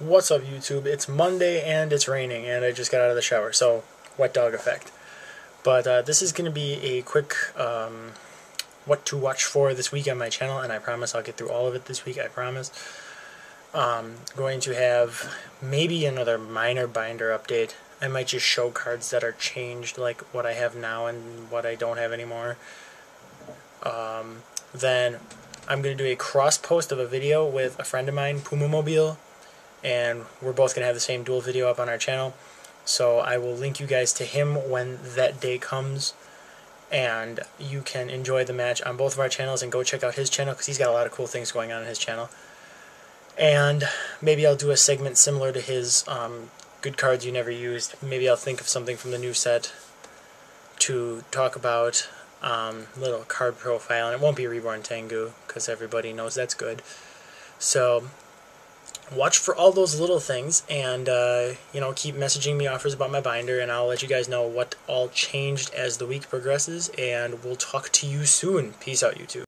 What's up, YouTube? It's Monday and it's raining, and I just got out of the shower, so wet dog effect. But uh, this is going to be a quick um, what to watch for this week on my channel, and I promise I'll get through all of it this week, I promise. Um, going to have maybe another minor binder update. I might just show cards that are changed, like what I have now and what I don't have anymore. Um, then I'm going to do a cross post of a video with a friend of mine, Pumamobile, and we're both going to have the same duel video up on our channel. So I will link you guys to him when that day comes, and you can enjoy the match on both of our channels and go check out his channel because he's got a lot of cool things going on in his channel. And maybe I'll do a segment similar to his um, good cards you never used. Maybe I'll think of something from the new set to talk about. Um, little card profile, and it won't be Reborn Tengu because everybody knows that's good. So watch for all those little things and uh, you know keep messaging me offers about my binder and i'll let you guys know what all changed as the week progresses and we'll talk to you soon. Peace out youtube